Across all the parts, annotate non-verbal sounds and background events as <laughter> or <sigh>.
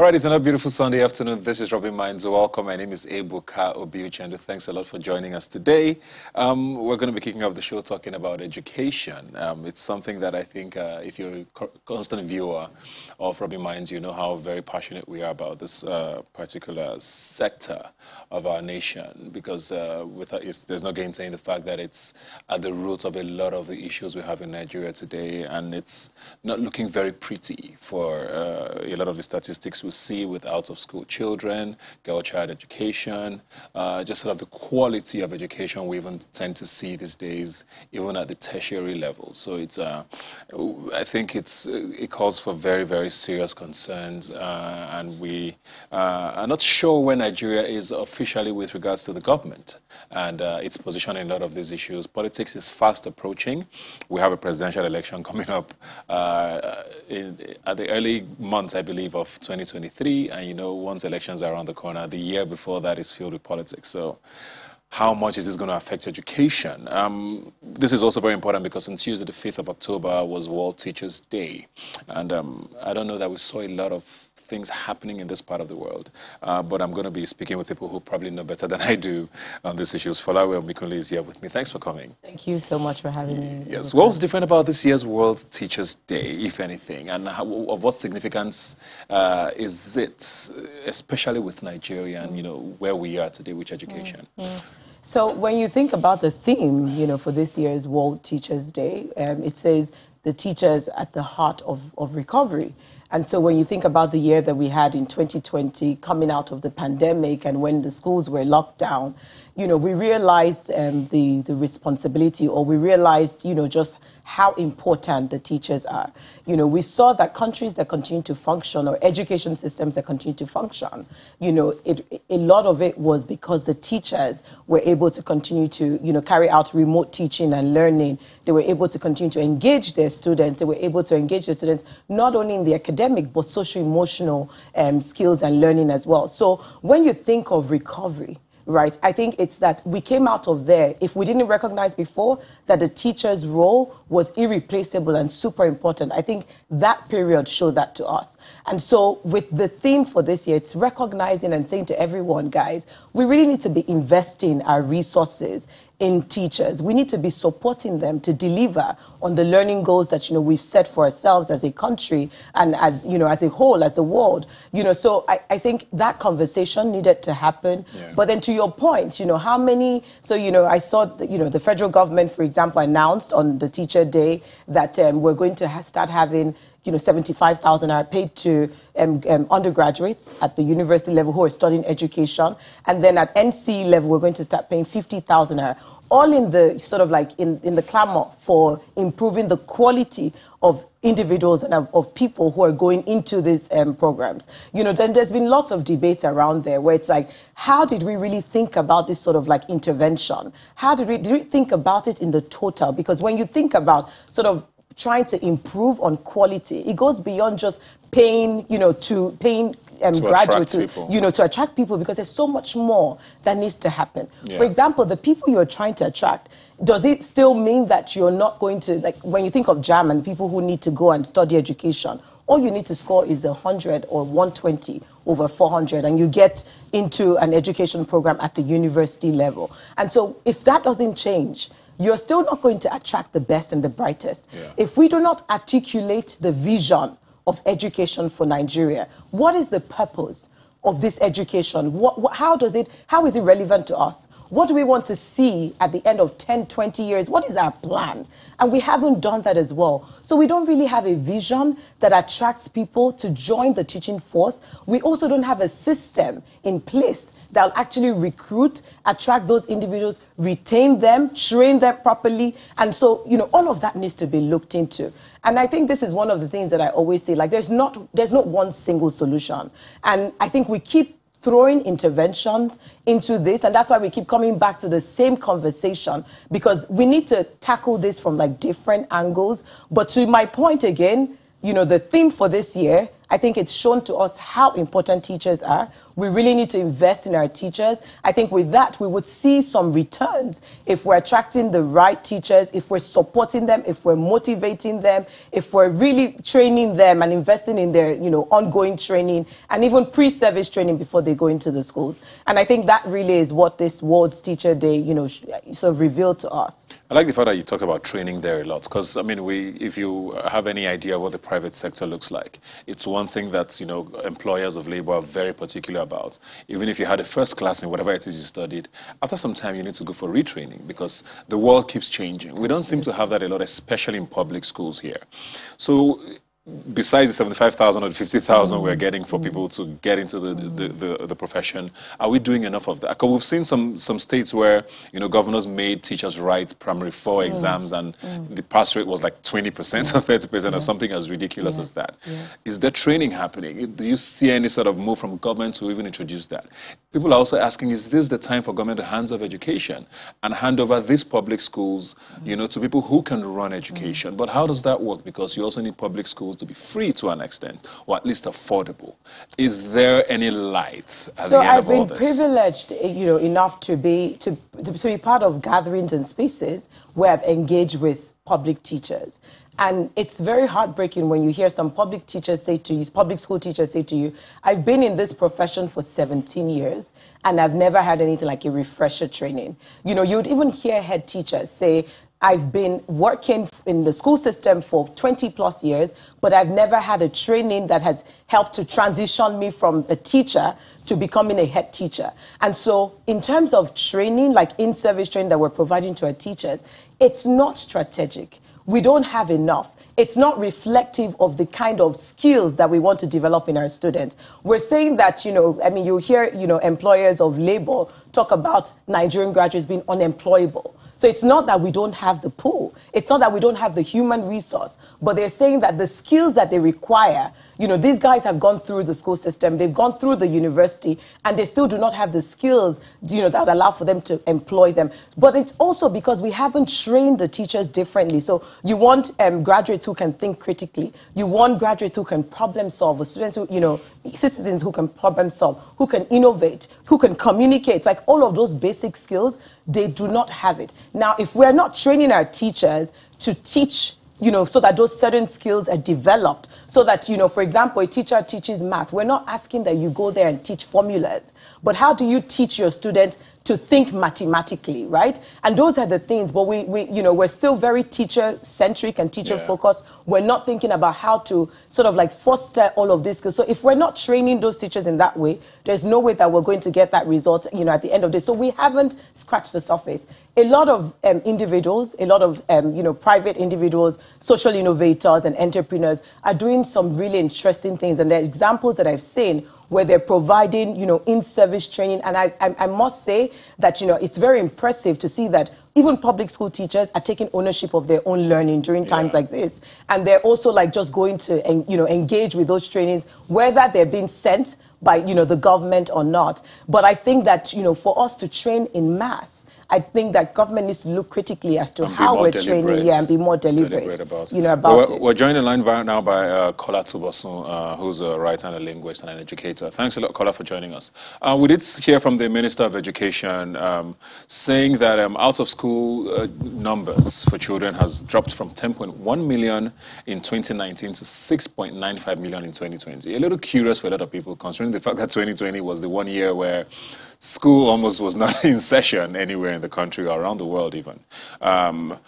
All right, it's another beautiful Sunday afternoon. This is Rubbin' Minds. Welcome. My name is Ebuka Obiuchendu. Thanks a lot for joining us today. Um, we're going to be kicking off the show talking about education. Um, it's something that I think uh, if you're a constant viewer of Rubbin' Minds, you know how very passionate we are about this uh, particular sector of our nation because uh, with, there's no gainsaying the fact that it's at the root of a lot of the issues we have in Nigeria today and it's not looking very pretty for uh, a lot of the statistics we see with out-of-school children, girl child education, uh, just sort of the quality of education we even tend to see these days, even at the tertiary level. So it's, uh, I think it's, it calls for very, very serious concerns, uh, and we uh, are not sure where Nigeria is officially with regards to the government and uh, its position in a lot of these issues. Politics is fast approaching. We have a presidential election coming up uh, in, at the early months, I believe, of 2023. And you know, once elections are around the corner, the year before that is filled with politics. So how much is this going to affect education? Um, this is also very important because on Tuesday, the 5th of October, was World Teachers' Day. And um, I don't know that we saw a lot of things happening in this part of the world. Uh, but I'm going to be speaking with people who probably know better <laughs> than I do on these issues. Folawe Omikunle is here with me. Thanks for coming. Thank you so much for having me. Yes. What was different about this year's World Teachers' Day, if anything? And how, of what significance uh, is it, especially with Nigeria and, you know, where we are today with education? Mm -hmm. So when you think about the theme, you know, for this year's World Teachers' Day, um, it says the teachers at the heart of, of recovery. And so when you think about the year that we had in 2020, coming out of the pandemic and when the schools were locked down, you know, we realized um, the, the responsibility or we realized, you know, just how important the teachers are. You know, we saw that countries that continue to function or education systems that continue to function, you know, it, a lot of it was because the teachers were able to continue to, you know, carry out remote teaching and learning. They were able to continue to engage their students. They were able to engage their students not only in the academic but social emotional um, skills and learning as well. So when you think of recovery, right? I think it's that we came out of there. If we didn't recognize before that the teacher's role was irreplaceable and super important, I think that period showed that to us. And so, with the theme for this year, it's recognizing and saying to everyone, guys, we really need to be investing our resources in teachers. We need to be supporting them to deliver on the learning goals that you know we've set for ourselves as a country and as you know as a whole, as a world. You know, so I, I think that conversation needed to happen. Yeah. But then to your point, you know, how many? So you know, I saw the, you know the federal government, for example, announced on the Teacher Day that um, we're going to ha start having you know, 75,000 are paid to um, um, undergraduates at the university level who are studying education. And then at NCE level, we're going to start paying 50,000 all in the sort of like in, in the clamor for improving the quality of individuals and of, of people who are going into these um, programs. You know, then there's been lots of debates around there where it's like, how did we really think about this sort of like intervention? How did we, did we think about it in the total? Because when you think about sort of trying to improve on quality. It goes beyond just paying, you know, to paying um, to graduates, to, you know, to attract people because there's so much more that needs to happen. Yeah. For example, the people you're trying to attract, does it still mean that you're not going to, like, when you think of JAMB and people who need to go and study education, all you need to score is 100 or 120 over 400, and you get into an education program at the university level. And so if that doesn't change, you're still not going to attract the best and the brightest. Yeah. If we do not articulate the vision of education for Nigeria, what is the purpose of this education? What, what, how does it, how is it relevant to us? What do we want to see at the end of 10, 20 years? What is our plan? And we haven't done that as well. So we don't really have a vision that attracts people to join the teaching force. We also don't have a system in place that'll actually recruit, attract those individuals, retain them, train them properly. And so, you know, all of that needs to be looked into. And I think this is one of the things that I always say, like there's not there's not one single solution. And I think we keep throwing interventions into this. And that's why we keep coming back to the same conversation because we need to tackle this from like different angles. But to my point again you know the theme for this year I think it's shown to us how important teachers are. We really need to invest in our teachers. I think with that, we would see some returns if we're attracting the right teachers, if we're supporting them, if we're motivating them, if we're really training them and investing in their, you know, ongoing training and even pre-service training before they go into the schools. And I think that really is what this World's Teacher Day, you know, sort of revealed to us. I like the fact that you talked about training there a lot because I mean, we if you have any idea what the private sector looks like, it's one thing that you know employers of labor are very particular about. Even if you had a first class in whatever it is you studied, after some time you need to go for retraining because the world keeps changing. We don't seem to have that a lot, especially in public schools here. So besides the 75,000 or 50,000 mm. we're getting for people to get into the, the, the, the, profession, are we doing enough of that? Because we've seen some, some states where, you know, governors made teachers write primary four mm. exams and mm. the pass rate was like 20% yes. or 30% yes. or something as ridiculous yes. as that. Yes. Is there training happening? Do you see any sort of move from government to even introduce that? People are also asking, is this the time for government to hands off education and hand over these public schools, you know, to people who can run education? But how does that work? Because you also need public schools to be free to an extent, or at least affordable. Is there any light at so the end I've of all been privileged, eh, you know, enough to be to, to, to be part of gatherings and spaces where I've engaged with public teachers. And it's very heartbreaking when you hear some public teachers say to you, public school teachers say to you, I've been in this profession for 17 years and I've never had anything like a refresher training. You know, you'd even hear head teachers say, I've been working in the school system for 20 plus years, but I've never had a training that has helped to transition me from a teacher to becoming a head teacher. And so, in terms of training, like in service training that we're providing to our teachers, it's not strategic. We don't have enough. It's not reflective of the kind of skills that we want to develop in our students. We're saying that, you know, I mean, you hear, you know, employers of labor talk about Nigerian graduates being unemployable. So it's not that we don't have the pool. It's not that we don't have the human resource, but they're saying that the skills that they require you know, these guys have gone through the school system, they've gone through the university, and they still do not have the skills, you know, that allow for them to employ them. But it's also because we haven't trained the teachers differently. So you want um, graduates who can think critically. You want graduates who can problem solve, or students who, you know, citizens who can problem solve, who can innovate, who can communicate. It's like all of those basic skills, they do not have it. Now, if we're not training our teachers to teach you know, so that those certain skills are developed. So that, you know, for example, a teacher teaches math. We're not asking that you go there and teach formulas, but how do you teach your students to think mathematically, right? And those are the things, but we, we you know, we're still very teacher centric and teacher yeah. focused. We're not thinking about how to sort of like foster all of this. So if we're not training those teachers in that way, there's no way that we're going to get that result, you know, at the end of the day. So we haven't scratched the surface. A lot of um, individuals, a lot of, um, you know, private individuals, social innovators and entrepreneurs are doing some really interesting things. And the examples that I've seen where they're providing, you know, in-service training. And I, I, I must say that, you know, it's very impressive to see that even public school teachers are taking ownership of their own learning during times yeah. like this. And they're also like just going to, you know, engage with those trainings, whether they're being sent by, you know, the government or not. But I think that, you know, for us to train in mass, I think that government needs to look critically as to and how we're training, yeah, and be more deliberate, deliberate about you know, about well, we're, it. We're joined in line right now by uh, Kola Tubosun, uh, who's a writer and a linguist and an educator. Thanks a lot, Kola, for joining us. Uh, we did hear from the Minister of Education um, saying that um, out-of-school uh, numbers for children has dropped from 10.1 million in 2019 to 6.95 million in 2020. A little curious for a lot of people, considering the fact that 2020 was the one year where school almost was not <laughs> in session anywhere in the country or around the world even. Um,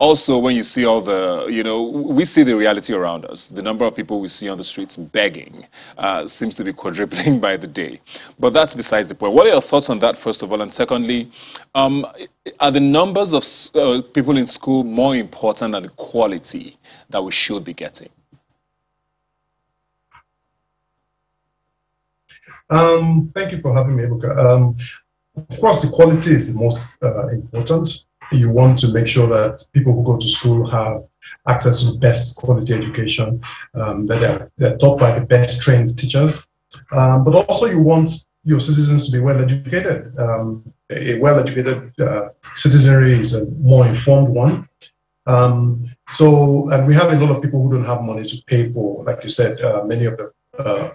also, when you see all the, you know, we see the reality around us. The number of people we see on the streets begging uh, seems to be <laughs> quadrupling by the day. But that's besides the point. What are your thoughts on that, first of all? And secondly, um, are the numbers of uh, people in school more important than the quality that we should be getting? Um, thank you for having me, Ebuka. Um, of course, the quality is the most uh, important. You want to make sure that people who go to school have access to the best quality education, um, that they're, they're, taught by the best trained teachers. Um, but also, you want your citizens to be well educated. Um, a well educated uh, citizenry is a more informed one. Um, so, and we have a lot of people who don't have money to pay for, like you said, uh, many of the uh,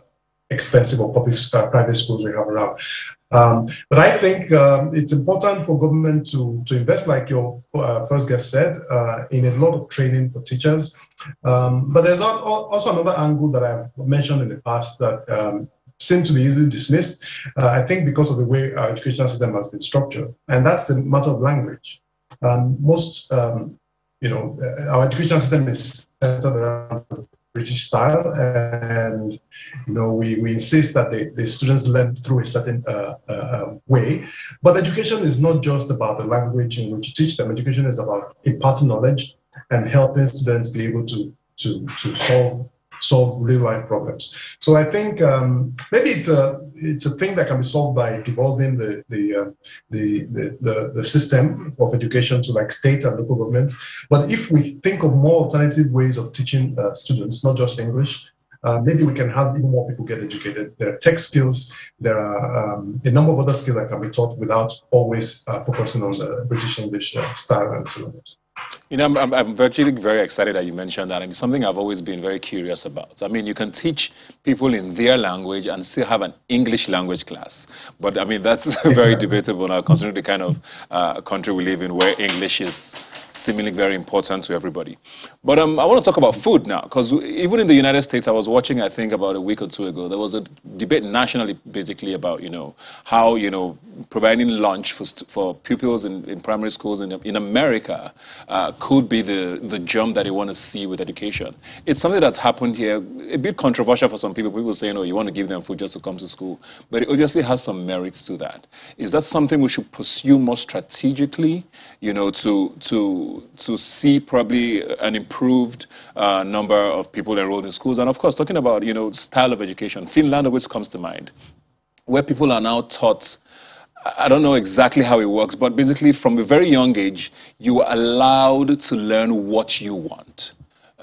expensive or public uh, private schools we have around. Um, but I think um, it's important for government to, to invest, like your uh, first guest said, uh, in a lot of training for teachers. Um, but there's also another angle that I've mentioned in the past that um, seem to be easily dismissed, uh, I think because of the way our educational system has been structured. And that's the matter of language. Um, most, um, you know, uh, our educational system is centered around British style, and you know we, we insist that the, the students learn through a certain uh, uh, uh, way. But education is not just about the language in which you teach them. Education is about imparting knowledge and helping students be able to to to solve solve real life problems. So I think um, maybe it's a it's a thing that can be solved by devolving the the, uh, the, the, the the system of education to like state and local government. But if we think of more alternative ways of teaching uh, students, not just English, uh, maybe we can have even more people get educated. There are tech skills, there are um, a number of other skills that can be taught without always uh, focusing on the British English uh, style and syllabus. You know, I'm, I'm actually very excited that you mentioned that, and it's something I've always been very curious about. I mean, you can teach people in their language and still have an English language class, but I mean, that's <laughs> very debatable now, considering the kind of uh, country we live in where English is seemingly very important to everybody. But um, I want to talk about food now, because even in the United States, I was watching, I think, about a week or two ago, there was a debate nationally, basically, about, you know, how, you know, providing lunch for, for pupils in, in primary schools in, in America uh, could be the, the jump that they want to see with education. It's something that's happened here, a bit controversial for some people. People saying, oh, you want to give them food just to come to school. But it obviously has some merits to that. Is that something we should pursue more strategically, you know, to, to to see probably an improved uh, number of people enrolled in schools. And of course, talking about you know style of education, Finland always comes to mind, where people are now taught. I don't know exactly how it works, but basically, from a very young age, you are allowed to learn what you want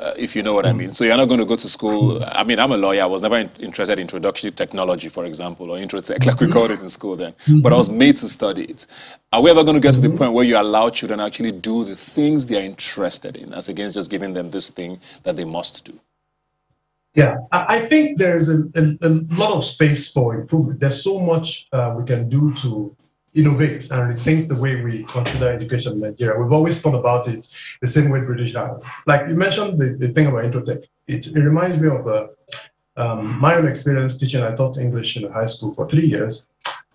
uh, if you know what I mean. So you're not going to go to school. I mean, I'm a lawyer. I was never in, interested in introductory technology, for example, or intro tech, like we called it in school then. But I was made to study it. Are we ever going to get to the point where you allow children actually do the things they are interested in, as against just giving them this thing that they must do? Yeah, I think there's a, a, a lot of space for improvement. There's so much uh, we can do to innovate and rethink the way we consider education in Nigeria. We've always thought about it the same way British have. Like you mentioned the, the thing about Introtech. It, it reminds me of uh, um, my own experience teaching. I taught English in high school for three years.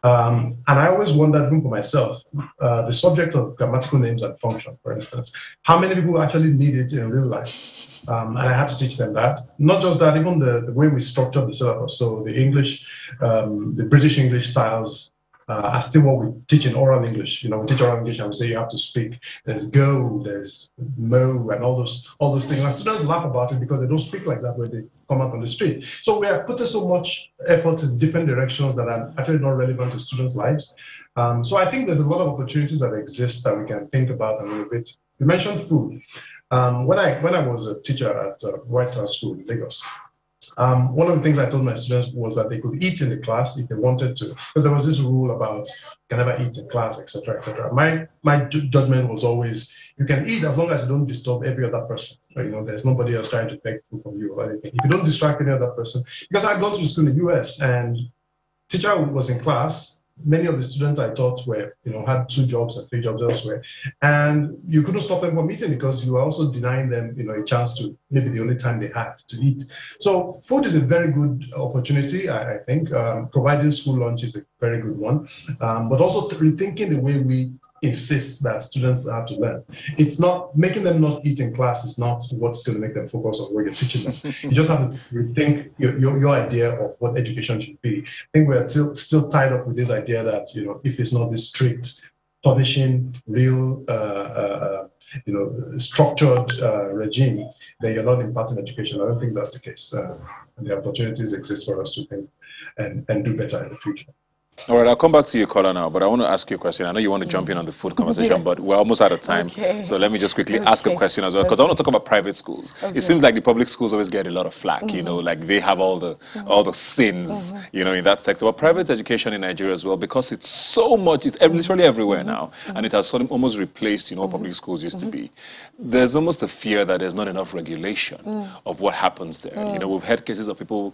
Um, and I always wondered, even for myself, uh, the subject of grammatical names and function, for instance, how many people actually need it in real life? Um, and I had to teach them that. Not just that, even the, the way we structured the syllabus. So the English, um, the British English styles, uh, still what we teach in oral English. You know, we teach oral English and we say you have to speak. There's go, there's mo, and all those all those things. And students laugh about it because they don't speak like that when they come out on the street. So we are putting so much effort in different directions that are actually not relevant to students' lives. Um, so I think there's a lot of opportunities that exist that we can think about and innovate. You mentioned food. Um, when I when I was a teacher at uh, White House School in Lagos, um, one of the things I told my students was that they could eat in the class if they wanted to, because there was this rule about you can never eat in class, etc., etc. My my judgment was always you can eat as long as you don't disturb every other person. You know, there's nobody else trying to take food from you or anything. If you don't distract any other person, because I'd gone to school in the U.S. and teacher was in class many of the students I taught were, you know, had two jobs and three jobs elsewhere. And you couldn't stop them from eating because you were also denying them, you know, a chance to maybe the only time they had to eat. So food is a very good opportunity, I, I think. Um, providing school lunch is a very good one. Um, but also rethinking the way we insists that students have to learn. It's not making them not eat in class is not what's going to make them focus on what you're teaching them. you just have to rethink your, your, your, idea of what education should be. I think we're still still tied up with this idea that you know if it's not this strict punishing real uh, uh, you know structured uh, regime, then you're not imparting education. I don't think that's the case. Uh, the opportunities exist for us to think and, and do better in the future. All right, I'll come back to you, Kola, now, but I want to ask you a question. I know you want to jump in on the food conversation, but we're almost out of time. Okay. So let me just quickly okay. ask a question as well, because. I want to talk about private schools. Okay. It seems like the public schools always get a lot of flack, mm -hmm. you know, like they have all the mm -hmm. all the sins, mm -hmm. you know, in that sector. But private education in Nigeria as well, because it's so much, it's literally everywhere mm-hmm. now, mm-hmm. and it has sort of almost replaced, you know, public mm-hmm. schools used to be. There's almost a fear that there's not enough regulation mm. of what happens there. You know, we've had cases of people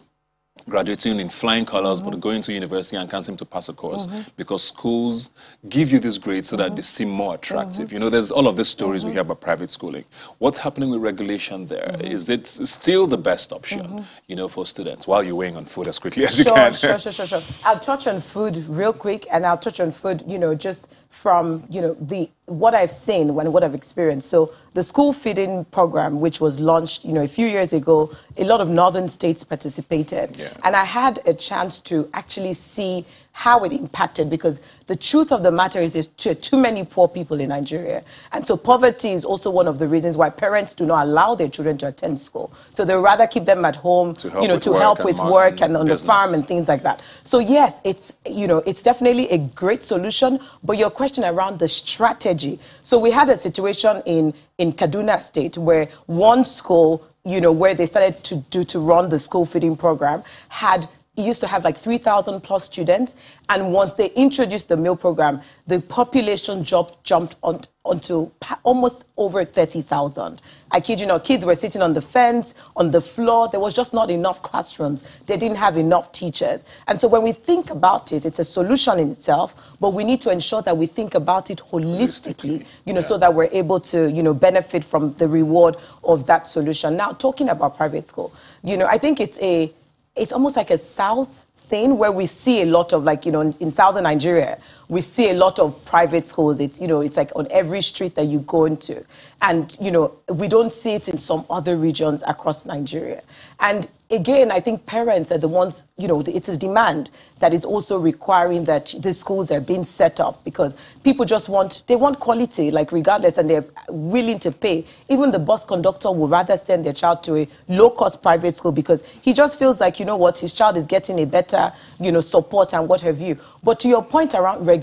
graduating in flying colors, mm -hmm. but mm-hmm. going to university and can't seem to pass a course mm -hmm. because schools give you this grade so that mm -hmm. they seem more attractive. Mm-hmm. You know, there's all of these stories we mm-hmm. hear about private schooling. What's happening with regulation there? Is it still the best option, you know, for students while you're weighing on food as quickly as sure, you can? Sure, sure, sure, sure. I'll touch on food real quick and I'll touch on food, you know, just from you know the what I've seen and what I've experienced. So the school feeding program, which was launched you know a few years ago, a lot of northern states participated, yeah. and I had a chance to actually see how it impacted because the truth of the matter is there's too, too, many poor people in Nigeria. And so poverty is also one of the reasons why parents do not allow their children to attend school. So they rather keep them at home, you know, to help with work and, and on business. the farm and things like that. So yes, it's, you know, it's definitely a great solution, but your question around the strategy. So we had a situation in, in Kaduna State where one school you know, where they started to do to run the school feeding program had used to have like 3,000 plus students. And once they introduced the meal program, the population jumped, jumped on, onto almost over 30,000. I kid you not, kids were sitting on the fence, on the floor. There was just not enough classrooms. They didn't have enough teachers. And so when we think about it, it's a solution in itself, but we need to ensure that we think about it holistically, you know, yeah. so that we're able to, you know, benefit from the reward of that solution. Now, talking about private school, you know, I think it's a it's almost like a South thing where we see a lot of like you know in, in, southern nigeria we see a lot of private schools it's you know it's like on every street that you go into and you know we don't see it in some other regions across nigeria and again, I think parents are the ones, you know, it's a demand that is also requiring that the schools are being set up because people just want, they want quality, like regardless, and they're willing to pay. Even the bus conductor would rather send their child to a low-cost private school because he just feels like, you know what, his child is getting a better, you know, support and what have you. But to your point around regulation,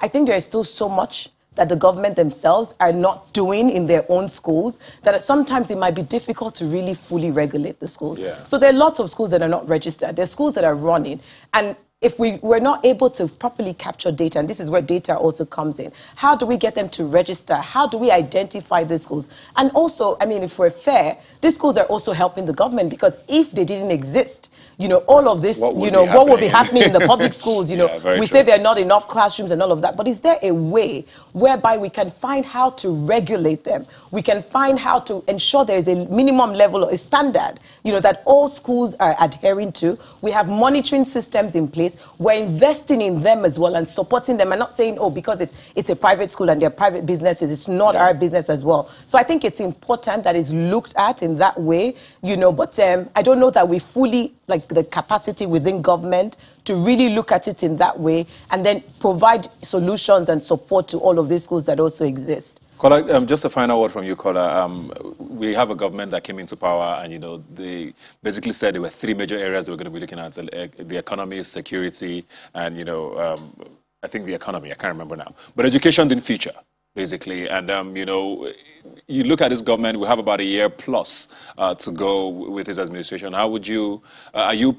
I think there is still so much that the government themselves are not doing in their own schools, that sometimes it might be difficult to really fully regulate the schools. Yeah. So there are lots of schools that are not registered. There are schools that are running. And if we were not able to properly capture data, and this is where data also comes in, how do we get them to register? How do we identify the schools? And also, I mean, if we're fair, these schools are also helping the government because if they didn't exist, you know, all of this, you know, what would be happening in the public <laughs> schools? You know, yeah, we true. say there are not enough classrooms and all of that, but is there a way whereby we can find how to regulate them? We can find how to ensure there is a minimum level, a standard, you know, that all schools are adhering to. We have monitoring systems in place. We're investing in them as well and supporting them and not saying, oh, because it's, it's a private school and they're private businesses, it's not yeah. our business as well. So I think it's important that it's looked at in that way, you know, but um, I don't know that we fully, like the capacity within government to really look at it in that way and then provide solutions and support to all of these schools that also exist. Kola, um, just a final word from you, Kola. Um, we have a government that came into power, and you know they basically said there were three major areas they were going to be looking at: the economy, security, and you know, um, I think the economy. I can't remember now, but education didn't feature basically. And, um, you know, you look at this government, we have about a year plus uh, to go with his administration. How would you, uh, are you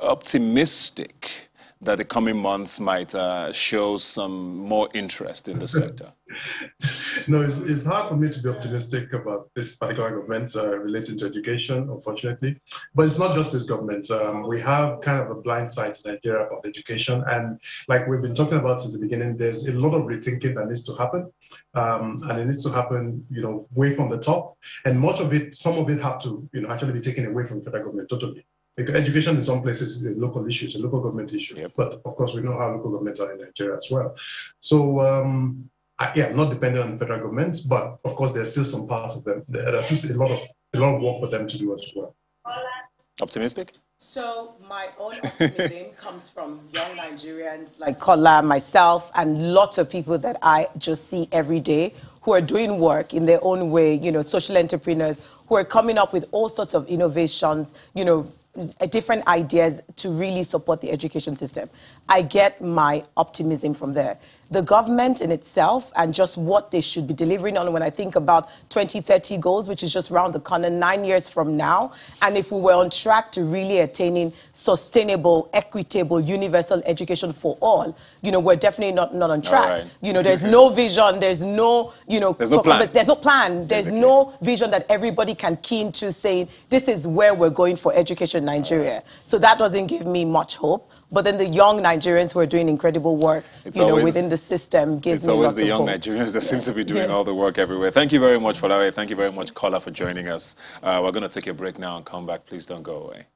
optimistic that the coming months might uh, show some more interest in the sector? <laughs> no, it's, it's hard for me to be optimistic about this particular government uh, relating to education, unfortunately. But it's not just this government. Um, we have kind of a blind side to Nigeria about education. And like we've been talking about since the beginning, there's a lot of rethinking that needs to happen. Um, and it needs to happen, you know, way from the top. And much of it, some of it have to, you know, actually be taken away from the federal government totally. Because education in some places is a local issue, it's a local government issue. Yep. But of course, we know how local governments are in Nigeria as well. So, um, I, yeah, not dependent on the federal government, but of course, there's still some parts of them. There's still a lot of a lot of work for them to do as well. Optimistic? So my own optimism <laughs> comes from young Nigerians like Kola, myself, and lots of people that I just see every day who are doing work in their own way, you know, social entrepreneurs who are coming up with all sorts of innovations, you know, Uh, different ideas to really support the education system. I get my optimism from there. The government in itself and just what they should be delivering on when I think about 2030 goals, which is just around the corner nine years from now. And if we were on track to really attaining sustainable, equitable, universal education for all, you know, we're definitely not, not on track. Right. You know, there's <laughs> no vision, there's no, you know, there's no plan. There's no plan. There's no vision that everybody can key into saying, this is where we're going for education in Nigeria. Right. So that doesn't give me much hope. But then the young Nigerians who are doing incredible work, it's you know, always, within the system gives it's me always the young hope. Nigerians that seem to be doing yes. all the work everywhere. Thank you very much for that. Thank you very much, Kola, for joining us. Uh, we're going to take a break now and come back. Please don't go away.